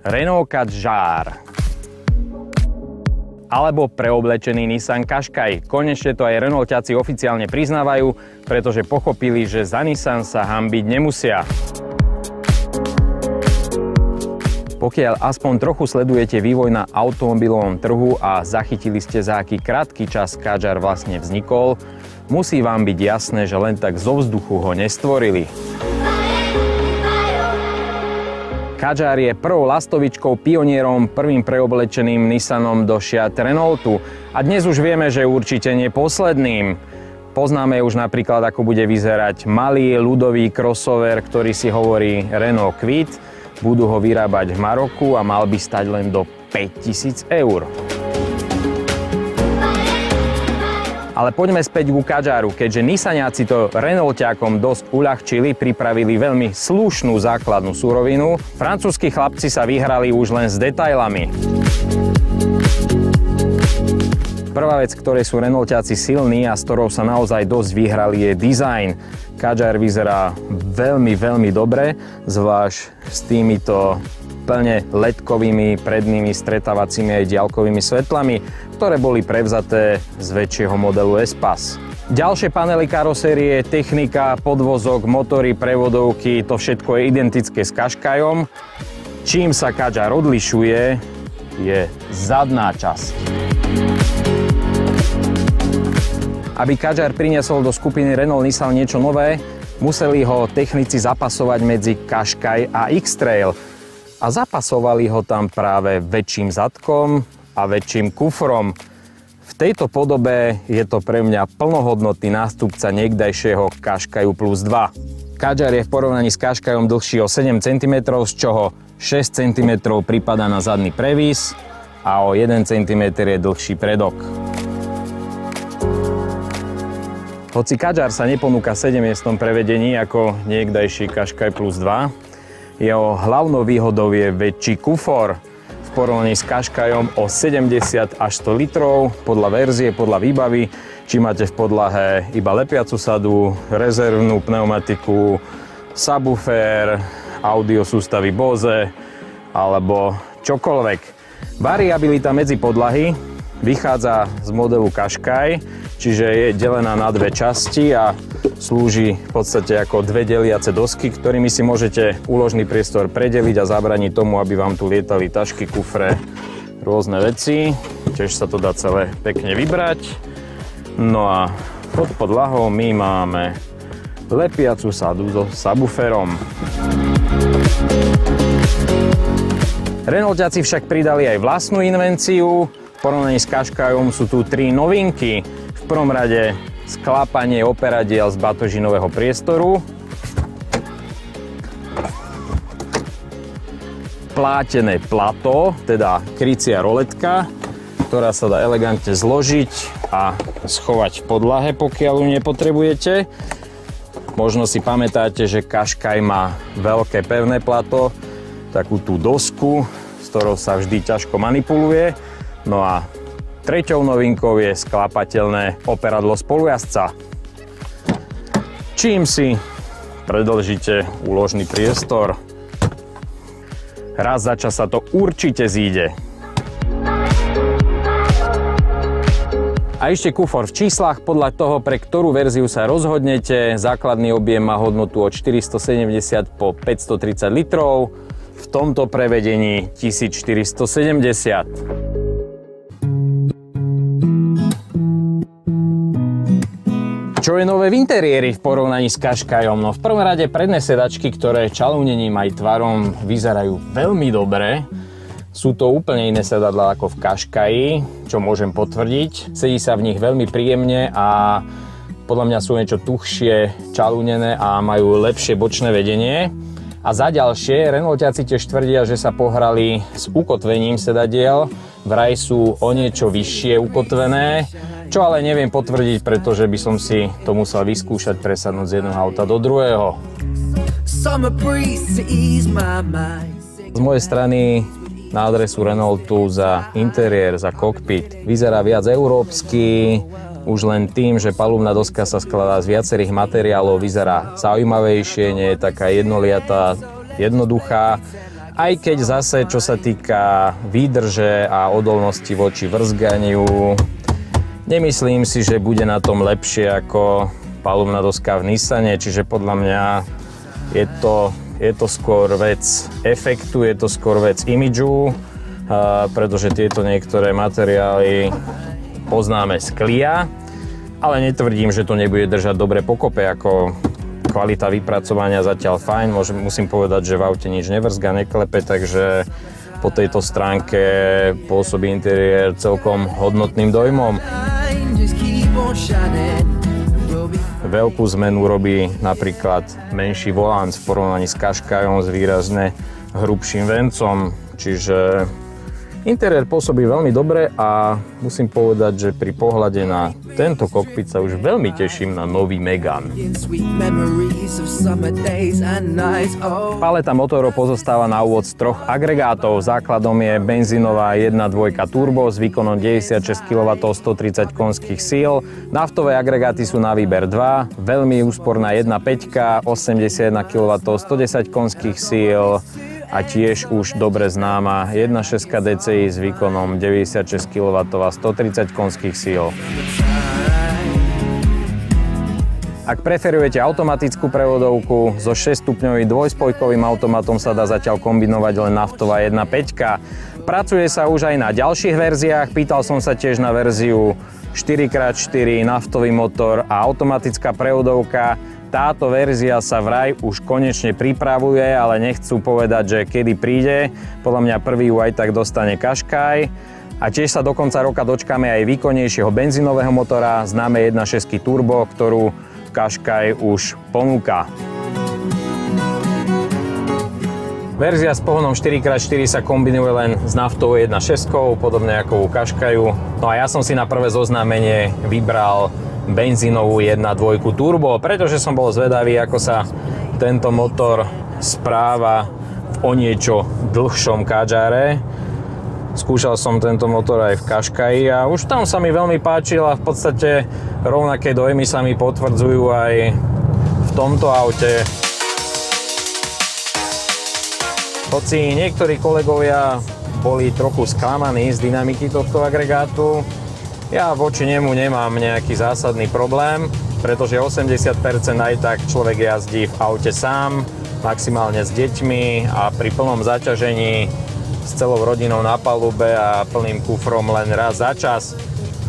Renault Kadjar alebo preoblečený Nissan Qashqai. Konečne to aj Renaultiaci oficiálne priznávajú, pretože pochopili, že za Nissan sa hambiť nemusia. Pokiaľ aspoň trochu sledujete vývoj na automobilovom trhu a zachytili ste za aký krátky čas Kadjar vlastne vznikol, musí vám byť jasné, že len tak zo vzduchu ho nestvorili. Kadžar je prvou lastovičkou pionierom, prvým preoblečeným Nissanom do šiat Renaultu. A dnes už vieme, že určite nie posledným. Poznáme už napríklad, ako bude vyzerať malý ľudový crossover, ktorý si hovorí Renault Quid. Budú ho vyrábať v Maroku a mal by stať len do 5000 eur. Ale poďme späť ku Kadžaru, keďže Nissaniaci to Renaultiakom dosť uľahčili, pripravili veľmi slušnú základnú surovinu. Francúzski chlapci sa vyhrali už len s detailami. Prvá vec, ktorej sú Renaultiaci silní a s ktorou sa naozaj dosť vyhrali, je design. Kadžar vyzerá veľmi, veľmi dobre, zvlášť s týmito plne ledkovými prednými stretávacími aj diaľkovými svetlami, ktoré boli prevzaté z väčšieho modelu S-Pass. Ďalšie panely karosérie, technika, podvozok, motory, prevodovky, to všetko je identické s Kaškajom. Čím sa Kadžar odlišuje, je zadná časť. Aby Kadžar priniesol do skupiny Renault Nissan niečo nové, museli ho technici zapasovať medzi Qashqai a X-Trail, a zapasovali ho tam práve väčším zadkom a väčším kufrom. V tejto podobe je to pre mňa plnohodnotný nástupca niekdajšieho Qashqaiu Plus 2. Kadžar je v porovnaní s Qashqaiom dlhší o 7 cm, z čoho 6 cm pripada na zadný previs a o 1 cm je dlhší predok. Hoci Kadžar sa neponúka v 7 prevedení ako niekdajší Qashqai Plus 2, jeho hlavnou výhodou je väčší kufor v porovnaní s Kaškajom o 70 až 100 litrov podľa verzie, podľa výbavy. Či máte v podlahe iba lepiacu sadu, rezervnú pneumatiku, subwoofer, audio sústavy Bose alebo čokoľvek. Variabilita medzi podlahy vychádza z modelu Qashqai, čiže je delená na dve časti a slúži v podstate ako dve deliace dosky, ktorými si môžete úložný priestor predeliť a zabraniť tomu, aby vám tu lietali tašky, kufre, rôzne veci. Tiež sa to dá celé pekne vybrať. No a pod podlahou my máme lepiacu sadu so subwooferom. Renaultiaci však pridali aj vlastnú invenciu. V porovnaní s Qashqaiom sú tu tri novinky. V prvom rade sklápanie operadiel z batožinového priestoru, plátené plato, teda krycia roletka, ktorá sa dá elegantne zložiť a schovať v podlahe, pokiaľ ju nepotrebujete. Možno si pamätáte, že Kaškaj má veľké pevné plato, takú tú dosku, s ktorou sa vždy ťažko manipuluje. No a Treťou novinkou je sklapateľné operadlo spolujazca. Čím si predlžíte úložný priestor, raz za čas sa to určite zíde. A ešte kufor v číslach, podľa toho, pre ktorú verziu sa rozhodnete. Základný objem má hodnotu od 470 po 530 litrov, v tomto prevedení 1470. Čo je nové v interiéri v porovnaní s Kaškajom? No v prvom rade predné sedačky, ktoré čalúnením aj tvarom vyzerajú veľmi dobre. Sú to úplne iné sedadla ako v Kaškaji, čo môžem potvrdiť. Sedí sa v nich veľmi príjemne a podľa mňa sú niečo tuchšie, čalúnené a majú lepšie bočné vedenie. A za ďalšie, Renaultiaci tiež tvrdia, že sa pohrali s ukotvením sedadiel. Vraj sú o niečo vyššie ukotvené čo ale neviem potvrdiť, pretože by som si to musel vyskúšať presadnúť z jedného auta do druhého. Z mojej strany na adresu Renaultu za interiér, za kokpit. Vyzerá viac európsky, už len tým, že palubná doska sa skladá z viacerých materiálov, vyzerá zaujímavejšie, nie je taká jednoliatá, jednoduchá. Aj keď zase, čo sa týka výdrže a odolnosti voči vrzganiu, nemyslím si, že bude na tom lepšie ako palubná doska v Nissane, čiže podľa mňa je to, je to skôr vec efektu, je to skôr vec imidžu, pretože tieto niektoré materiály poznáme z klia, ale netvrdím, že to nebude držať dobre pokope, ako kvalita vypracovania zatiaľ fajn, Môžem, musím povedať, že v aute nič nevrzga, neklepe, takže po tejto stránke pôsobí interiér celkom hodnotným dojmom. Veľkú zmenu robí napríklad menší volant v porovnaní s Kaškajom s výrazne hrubším vencom, čiže Interiér pôsobí veľmi dobre a musím povedať, že pri pohľade na tento kokpit sa už veľmi teším na nový Megan. Paleta motorov pozostáva na úvod z troch agregátov. Základom je benzínová 1.2 turbo s výkonom 96 kW 130 konských síl. Naftové agregáty sú na výber 2, veľmi úsporná 1.5, 81 kW 110 konských síl a tiež už dobre známa 1.6 DCI s výkonom 96 kW 130 konských síl. Ak preferujete automatickú prevodovku, so 6-stupňovým dvojspojkovým automatom sa dá zatiaľ kombinovať len naftová 1.5. Pracuje sa už aj na ďalších verziách, pýtal som sa tiež na verziu 4x4, naftový motor a automatická prevodovka. Táto verzia sa vraj už konečne pripravuje, ale nechcú povedať, že kedy príde. Podľa mňa prvý ju aj tak dostane Kaškaj. A tiež sa do konca roka dočkáme aj výkonnejšieho benzínového motora, známe 1.6 turbo, ktorú Kaškaj už ponúka. Verzia s pohonom 4x4 sa kombinuje len s naftou 1.6, podobne ako u Kaškaju. No a ja som si na prvé zoznámenie vybral benzínovú 1.2 turbo, pretože som bol zvedavý, ako sa tento motor správa v o niečo dlhšom Kadžare. Skúšal som tento motor aj v Kaškaji a už tam sa mi veľmi páčil a v podstate rovnaké dojmy sa mi potvrdzujú aj v tomto aute. Hoci niektorí kolegovia boli trochu sklamaní z dynamiky tohto agregátu, ja voči nemu nemám nejaký zásadný problém, pretože 80% aj tak človek jazdí v aute sám, maximálne s deťmi a pri plnom zaťažení s celou rodinou na palube a plným kufrom len raz za čas.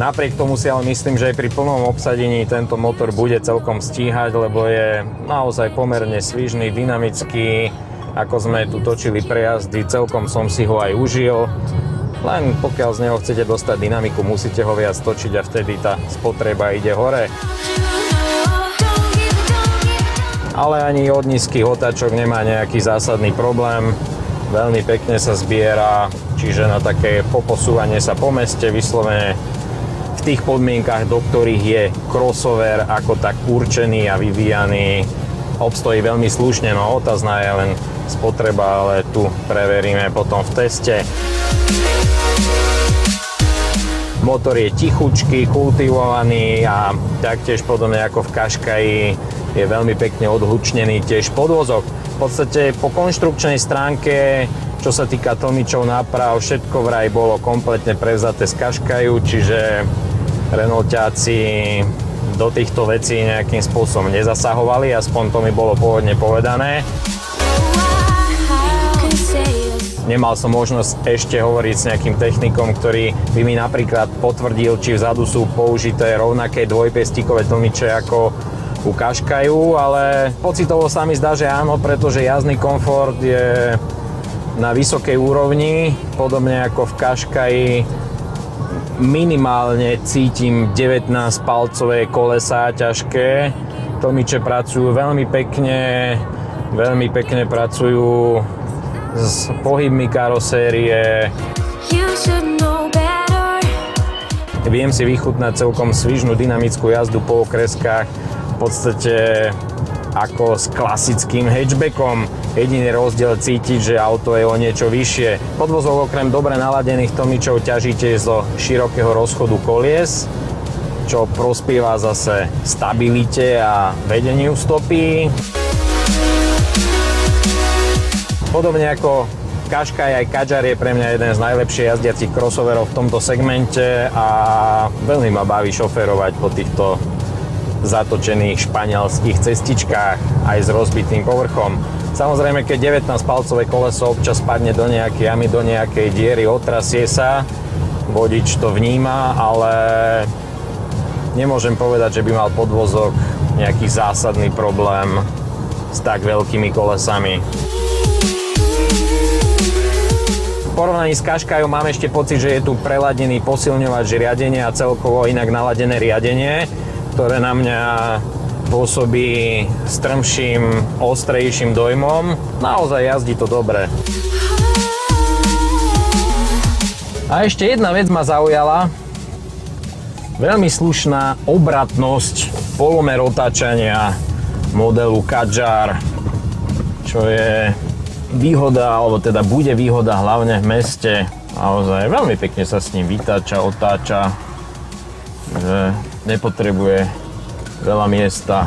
Napriek tomu si ale myslím, že aj pri plnom obsadení tento motor bude celkom stíhať, lebo je naozaj pomerne svižný, dynamický. Ako sme tu točili prejazdy, celkom som si ho aj užil. Len pokiaľ z neho chcete dostať dynamiku, musíte ho viac točiť a vtedy tá spotreba ide hore. Ale ani od nízkych otáčok nemá nejaký zásadný problém. Veľmi pekne sa zbiera, čiže na také poposúvanie sa po meste vyslovene v tých podmienkach, do ktorých je crossover ako tak určený a vyvíjaný, obstojí veľmi slušne, no otázna je len spotreba, ale tu preveríme potom v teste. Motor je tichučký, kultivovaný a taktiež podobne ako v Kaškaji je veľmi pekne odhlučnený tiež podvozok. V podstate po konštrukčnej stránke, čo sa týka tlmičov náprav, všetko vraj bolo kompletne prevzaté z Kaškaju, čiže Renaultiaci do týchto vecí nejakým spôsobom nezasahovali, aspoň to mi bolo pôvodne povedané. Nemal som možnosť ešte hovoriť s nejakým technikom, ktorý by mi napríklad potvrdil, či vzadu sú použité rovnaké dvojpestíkové tlmiče ako u Kaškaju, ale pocitovo sa mi zdá, že áno, pretože jazdný komfort je na vysokej úrovni, podobne ako v Kaškaji minimálne cítim 19 palcové kolesá ťažké. Tlmiče pracujú veľmi pekne, veľmi pekne pracujú s pohybmi karosérie. Viem si vychutnať celkom svižnú dynamickú jazdu po okreskách, v podstate ako s klasickým hatchbackom. Jediný rozdiel cítiť, že auto je o niečo vyššie. Podvozok okrem dobre naladených tomičov ťažíte zo širokého rozchodu kolies, čo prospieva zase stabilite a vedeniu stopy. Podobne ako Qashqai aj Kadjar je pre mňa jeden z najlepších jazdiacich crossoverov v tomto segmente a veľmi ma baví šoferovať po týchto zatočených španielských cestičkách aj s rozbitým povrchom. Samozrejme, keď 19-palcové koleso občas spadne do nejakej jamy, do nejakej diery, otrasie sa, vodič to vníma, ale nemôžem povedať, že by mal podvozok nejaký zásadný problém s tak veľkými kolesami. Porovnaní s Kaškajom mám ešte pocit, že je tu preladený posilňovač riadenia a celkovo inak naladené riadenie, ktoré na mňa pôsobí strmším, ostrejším dojmom. Naozaj jazdí to dobre. A ešte jedna vec ma zaujala. Veľmi slušná obratnosť, polomer otáčania modelu Kadjar, čo je výhoda, alebo teda bude výhoda hlavne v meste. Naozaj veľmi pekne sa s ním vytáča, otáča, že nepotrebuje veľa miesta